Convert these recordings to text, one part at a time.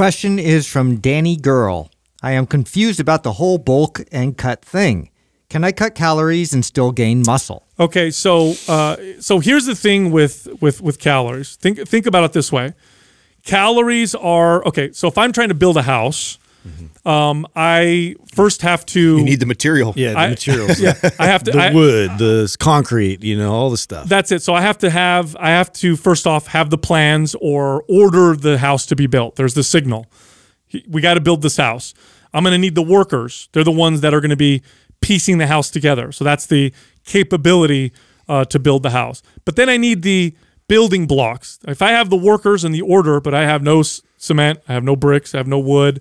question is from Danny Girl. I am confused about the whole bulk and cut thing. Can I cut calories and still gain muscle? Okay, so uh, so here's the thing with with with calories. Think think about it this way. Calories are okay. So if I'm trying to build a house, um, I first have to. You need the material. Yeah, the I- materials. Yeah, I have to. the I- wood, the concrete, you know, all the stuff. That's it. So I have to have I have to first off have the plans or order the house to be built. There's the signal. We got to build this house. I'm going to need the workers. They're the ones that are going to be piecing the house together. So that's the capability uh, to build the house. But then I need the building blocks. If I have the workers and the order, but I have no s- cement, I have no bricks, I have no wood,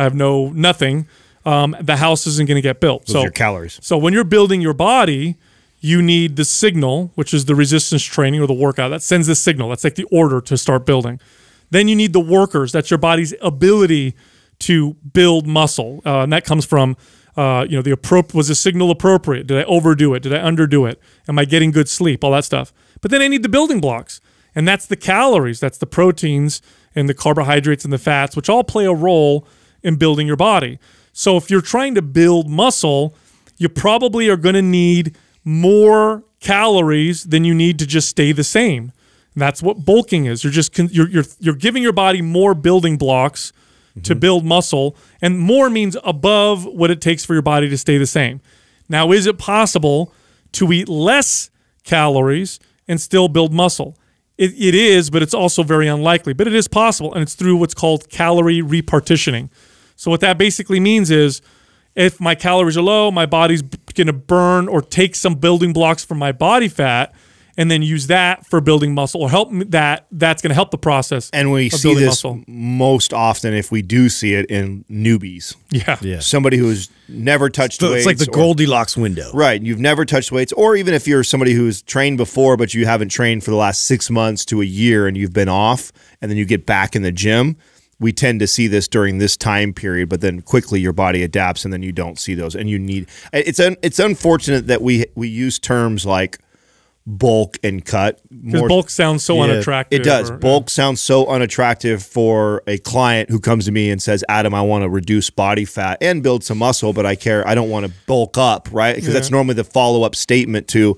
I have no nothing, um, the house isn't going to get built. Those so your calories. so when you're building your body, you need the signal, which is the resistance training or the workout that sends the signal. That's like the order to start building. Then you need the workers. That's your body's ability to build muscle, uh, and that comes from, uh, you know, the appropriate was the signal appropriate? Did I overdo it? Did I underdo it? Am I getting good sleep? All that stuff. But then I need the building blocks, and that's the calories. That's the proteins and the carbohydrates and the fats, which all play a role in building your body. So if you're trying to build muscle, you probably are going to need more calories than you need to just stay the same. That's what bulking is. You're just you're you're you're giving your body more building blocks to mm-hmm. build muscle, and more means above what it takes for your body to stay the same. Now, is it possible to eat less calories and still build muscle? It, it is, but it's also very unlikely. But it is possible, and it's through what's called calorie repartitioning. So what that basically means is if my calories are low, my body's going to burn or take some building blocks from my body fat and then use that for building muscle or help that that's going to help the process. And we of see this muscle. most often if we do see it in newbies. Yeah. Yeah. Somebody who's never touched So weights. it's like the or- Goldilocks window. Right. You've never touched weights, or even if you're somebody who's trained before, but you haven't trained for the last six months to a year and you've been off, and then you get back in the gym. We tend to see this during this time period, but then quickly your body adapts, and then you don't see those, and you need. It's un, it's unfortunate that we we use terms like bulk and cut. Because bulk sounds so Yeah, unattractive. it does. or- Bulk sounds so unattractive for a client who comes to me and says, "Adam, I want to reduce body fat and build some muscle, but I care. I don't want to bulk up, right? Because that's normally the follow-up statement to."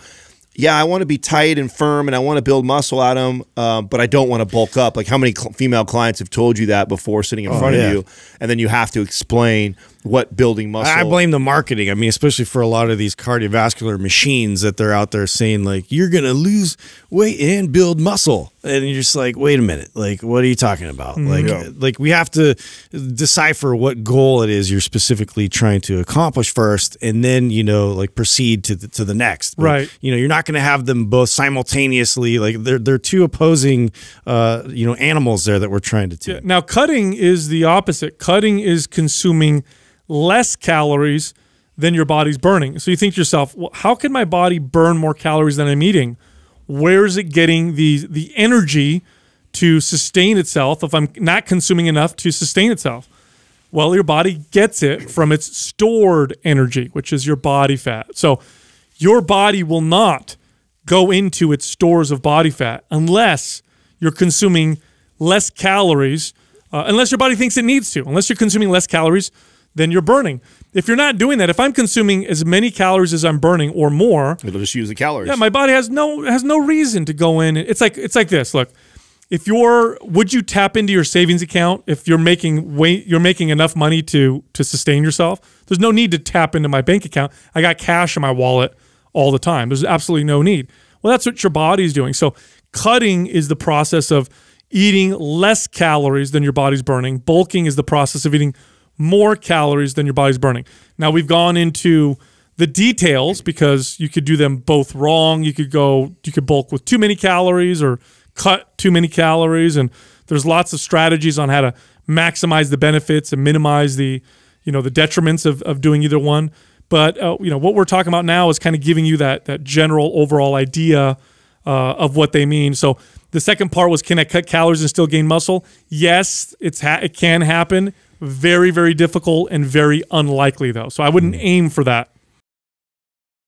Yeah, I want to be tight and firm, and I want to build muscle, Adam, um, but I don't want to bulk up. Like, how many cl- female clients have told you that before sitting in front yeah. of you, and then you have to explain what building muscle? I blame the marketing. I mean, especially for a lot of these cardiovascular machines that they're out there saying like you're gonna lose weight and build muscle, and you're just like, wait a minute, like what are you talking about? Like, like we have to decipher what goal it is you're specifically trying to accomplish first, and then you know like proceed to the, to the next. But, Right. You know, you're not gonna have them both simultaneously. Like they're they're two opposing, uh, you know, animals there that we're trying to tune. Now, cutting is the opposite. Cutting is consuming less calories than your body's burning. So you think to yourself, well, how can my body burn more calories than I'm eating? Where is it getting the the energy to sustain itself if I'm not consuming enough to sustain itself? Well, your body gets it from its stored energy, which is your body fat. So your body will not go into its stores of body fat unless you're consuming less calories, uh, unless your body thinks it needs to. Unless you're consuming less calories than you're burning. If you're not doing that, if I'm consuming as many calories as I'm burning or more, It'll just use the calories. yeah, my body has no has no reason to go in. It's like it's like this. Look, if you're would you tap into your savings account if you're making weight you're making enough money to to sustain yourself? There's no need to tap into my bank account. I got cash in my wallet all the time. There's absolutely no need. Well, that's what your body's doing. So cutting is the process of eating less calories than your body's burning. Bulking is the process of eating more calories than your body's burning. Now we've gone into the details because you could do them both wrong. You could go, you could bulk with too many calories or cut too many calories, and there's lots of strategies on how to maximize the benefits and minimize the, you know, the detriments of, of doing either one. But uh, you know what we're talking about now is kind of giving you that that general overall idea uh, of what they mean. So the second part was can I cut calories and still gain muscle? Yes, it's it can happen. Very very difficult and very unlikely though. So I wouldn't hmm. aim for that.